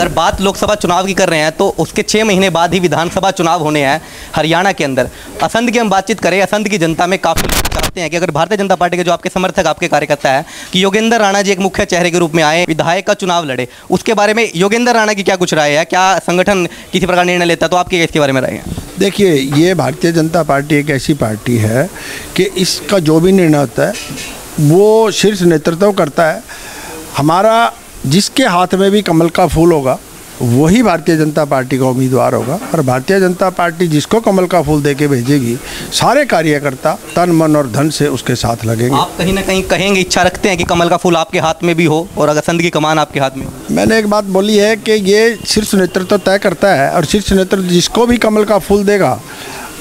अगर बात लोकसभा चुनाव की कर रहे हैं तो उसके छः महीने बाद ही विधानसभा चुनाव होने हैं हरियाणा के अंदर। असंध की हम बातचीत करें, असंध की जनता में काफ़ी चाहते हैं कि अगर भारतीय जनता पार्टी के जो आपके समर्थक, आपके कार्यकर्ता है, कि योगेंद्र राणा जी एक मुख्य चेहरे के रूप में आए, विधायक का चुनाव लड़े। उसके बारे में योगेंद्र राणा की क्या कुछ राय है? क्या संगठन किसी प्रकार निर्णय लेता तो आपकी इसके बारे में राय है। देखिए, ये भारतीय जनता पार्टी एक ऐसी पार्टी है कि इसका जो भी निर्णय होता है, वो शीर्ष नेतृत्व करता है। हमारा जिसके हाथ में भी कमल का फूल होगा वही भारतीय जनता पार्टी का उम्मीदवार होगा। और भारतीय जनता पार्टी जिसको कमल का फूल दे के भेजेगी सारे कार्यकर्ता तन मन और धन से उसके साथ लगेंगे। आप कहीं ना कहीं कहेंगे इच्छा रखते हैं कि कमल का फूल आपके हाथ में भी हो और अगर संध की कमान आपके हाथ में हो। मैंने एक बात बोली है कि ये शीर्ष नेतृत्व तो तय करता है और शीर्ष नेतृत्व जिसको भी कमल का फूल देगा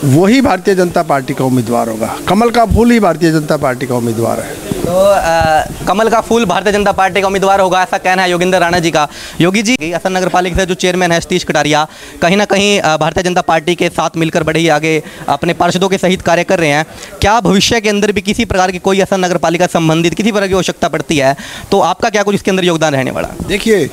वही भारतीय जनता पार्टी का उम्मीदवार होगा। कमल का फूल ही भारतीय जनता पार्टी का उम्मीदवार है। तो आ, कमल का फूल भारतीय जनता पार्टी का उम्मीदवार होगा ऐसा कहना है योगिंदर राणा जी का। योगी जी असम नगर पालिका से जो चेयरमैन है सतीश कटारिया कहीं ना कहीं भारतीय जनता पार्टी के साथ मिलकर बड़े ही आगे अपने पार्षदों के सहित कार्य कर रहे हैं। क्या भविष्य के अंदर भी किसी प्रकार की कोई असम नगर संबंधित किसी प्रकार की आवश्यकता पड़ती है? तो आपका क्या कुछ इसके अंदर योगदान रहने वाला? देखिए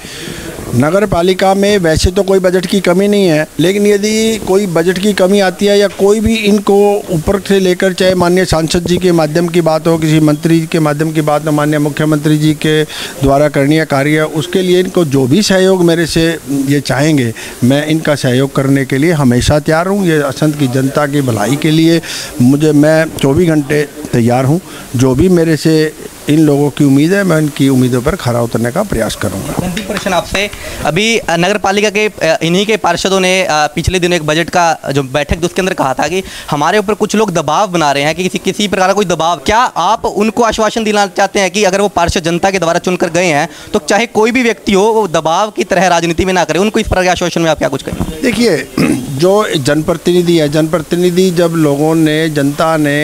नगर पालिका में वैसे तो कोई बजट की कमी नहीं है, लेकिन यदि कोई बजट की कमी आती है या कोई भी इनको ऊपर से लेकर चाहे माननीय सांसद जी के माध्यम की बात हो, किसी मंत्री के माध्यम की बात हो, माननीय मुख्यमंत्री जी के द्वारा करणीय कार्य, उसके लिए इनको जो भी सहयोग मेरे से ये चाहेंगे, मैं इनका सहयोग करने के लिए हमेशा तैयार हूँ। ये असंत की जनता की भलाई के लिए मुझे, मैं चौबीस घंटे तैयार हूँ। जो भी मेरे से इन लोगों की उम्मीद है मैं इनकी उम्मीदों पर खरा उतरने का प्रयास करूँगा। प्रश्न आपसे अभी नगर पालिका के इन्हीं के पार्षदों ने पिछले दिन एक बजट का जो बैठक उसके अंदर कहा था कि हमारे ऊपर कुछ लोग दबाव बना रहे हैं कि किसी किसी प्रकार का कोई दबाव। क्या आप उनको आश्वासन दिलाना चाहते हैं कि अगर वो पार्षद जनता के द्वारा चुनकर गए हैं तो चाहे कोई भी व्यक्ति हो वो दबाव की तरह राजनीति में ना करे? उनको इस प्रकार के आश्वासन में आप क्या कुछ कहें देखिए जो जनप्रतिनिधि है जनप्रतिनिधि जब लोगों ने जनता ने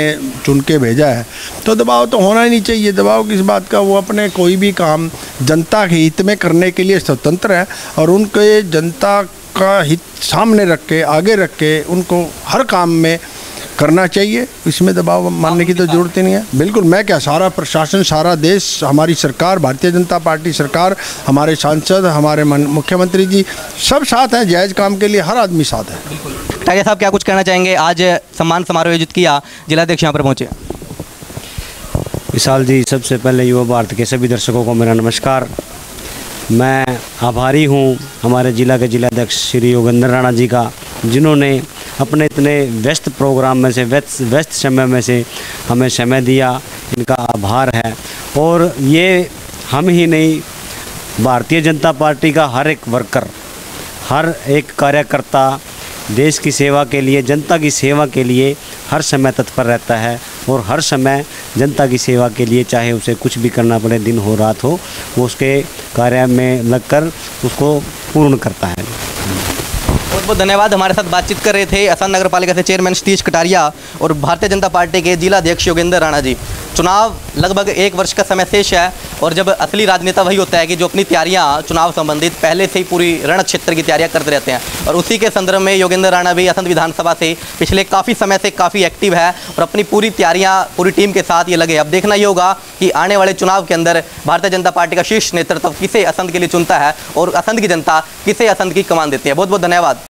चुन के भेजा है तो दबाव तो होना ही नहीं चाहिए। दबाव किस बात का, वो अपने कोई भी काम जनता के हित में करने के लिए स्वतंत्र है और उनके जनता का हित सामने रख के, आगे रख के उनको हर काम में करना चाहिए। इसमें दबाव मानने की तो ज़रूरत ही नहीं है। बिल्कुल, मैं क्या, सारा प्रशासन, सारा देश, हमारी सरकार, भारतीय जनता पार्टी सरकार, हमारे सांसद, हमारे मुख्यमंत्री जी, सब साथ हैं, जायज़ काम के लिए हर आदमी साथ है। साहब, क्या कुछ कहना चाहेंगे? आज सम्मान समारोह आयोजित किया, जिलाध्यक्ष यहाँ पर पहुँचे। विशाल जी, सबसे पहले युवा भारत के सभी दर्शकों को मेरा नमस्कार। मैं आभारी हूँ हमारे ज़िला के जिलाध्यक्ष श्री योगेंद्र राणा जी का, जिन्होंने अपने इतने व्यस्त प्रोग्राम में से, व्यस्त व्यस्त समय में से हमें समय दिया। इनका आभार है। और ये हम ही नहीं, भारतीय जनता पार्टी का हर एक वर्कर, हर एक कार्यकर्ता, देश की सेवा के लिए, जनता की सेवा के लिए हर समय तत्पर रहता है। और हर समय जनता की सेवा के लिए चाहे उसे कुछ भी करना पड़े, दिन हो, रात हो, वो उसके कार्य में लगकर उसको पूर्ण करता है। बहुत बहुत धन्यवाद। हमारे साथ बातचीत कर रहे थे असम नगर पालिका से चेयरमैन सतीश कटारिया और भारतीय जनता पार्टी के जिला अध्यक्ष योगेंद्र राणा जी। चुनाव लगभग एक वर्ष का समय शेष है और जब असली राजनेता वही होता है कि जो अपनी तैयारियाँ चुनाव संबंधित पहले से ही पूरी रण क्षेत्र की तैयारियाँ करते रहते हैं। और उसी के संदर्भ में योगेंद्र राणा भी असंत विधानसभा से पिछले काफ़ी समय से काफ़ी एक्टिव है और अपनी पूरी तैयारियाँ पूरी टीम के साथ ये लगे अब देखना ये होगा कि आने वाले चुनाव के अंदर भारतीय जनता पार्टी का शीर्ष नेतृत्व किसे असंत के लिए चुनता है और असंत की जनता किसे असंत की कमान देती है। बहुत बहुत धन्यवाद।